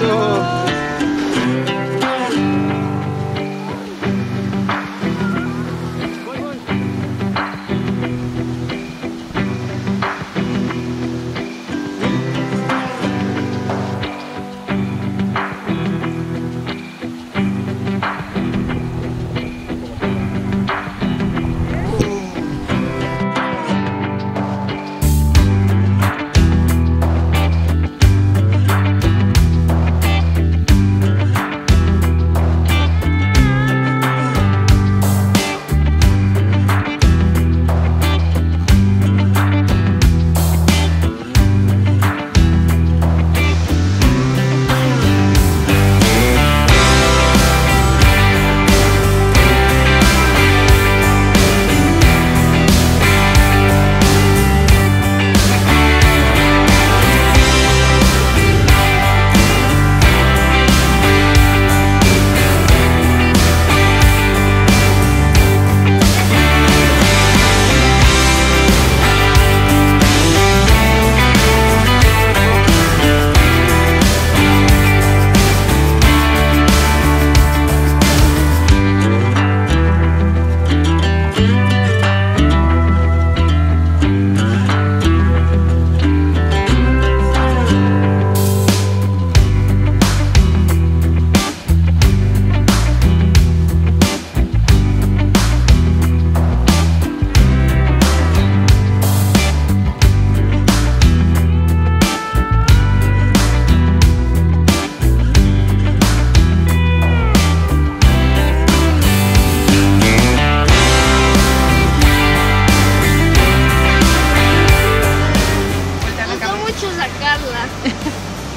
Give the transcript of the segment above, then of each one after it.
Eso.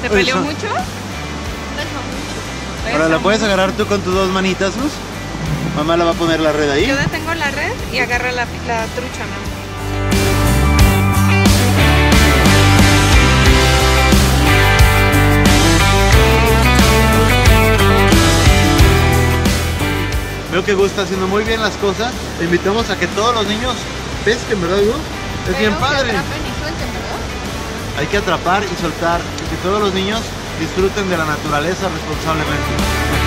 ¿Te peleó son- mucho? Mucho. Ahora la puedes agarrar tú con tus dos manitas, Sus. Mamá la va a poner la red ahí. Yo detengo la red y agarra la, la trucha, mamá. Veo que Gus está haciendo muy bien las cosas. Te invitamos a que todos los niños pesquen, ¿verdad, Gus? Es bien Pero padre. Hay que atrapar y soltar y que todos los niños disfruten de la naturaleza responsablemente.